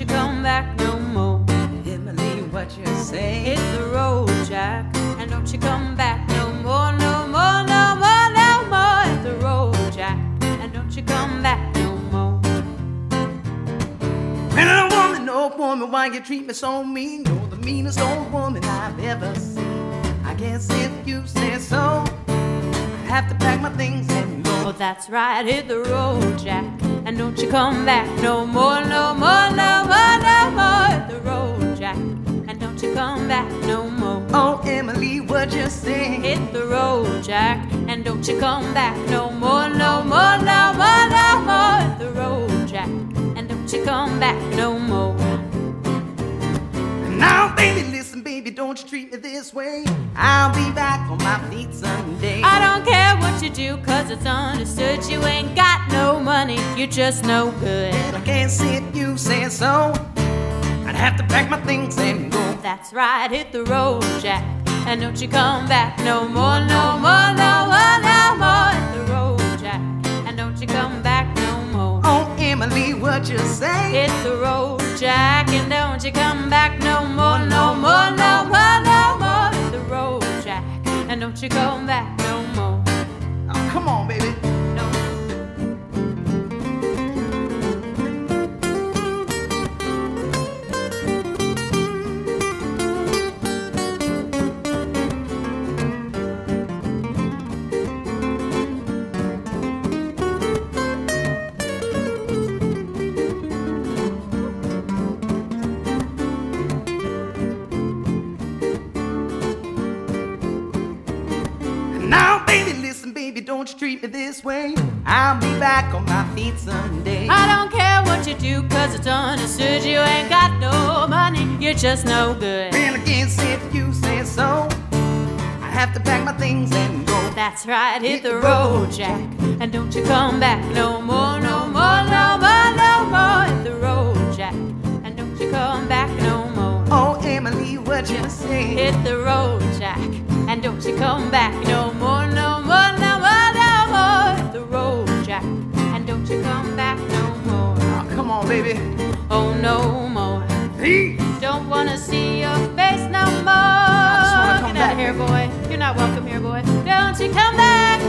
you come back no more. Emily, what you say? Hit the road, Jack, and don't you come back no more, no more, no more, no more. Hit the road, Jack, and don't you come back no more. When a woman, no woman, why you treat me so mean? You're the meanest old woman I've ever seen. I guess if you say so, I have to pack my things and that's right, hit the road, Jack, and don't you come back no more, no more, no more, no more. Hit the road, Jack, and don't you come back no more. Oh, Emily, what you say? Hit the road, Jack, and don't you come back no more, no more, no more, no more. Hit the road, Jack, and don't you come back no more. Treat me this way. I'll be back on my feet someday. I don't care what you do, cause it's understood you ain't got no money, you're just no good. And I can't see it, you say so. I'd have to pack my things and go. That's right, hit the road, Jack, and don't you come back no more, no more, no more, no more. Hit the road, Jack, and don't you come back no more. Oh, Emily, what you say? Hit the road, Jack, baby, don't you treat me this way. I'll be back on my feet someday. I don't care what you do, cause it's understood you ain't got no money, you're just no good. And again, say if you say so, I have to pack my things and go. That's right, hit the road, Jack, and don't you come back no more, no more, no more, no more. Hit the road, Jack, and don't you come back no more. Oh, Emily, what you say? Hit the road, Jack, and don't you come back no baby. Oh, no more. Please. Don't wanna see your face no more. just wanna come Get out back, of here, baby. boy. You're not welcome here, boy. Don't you come back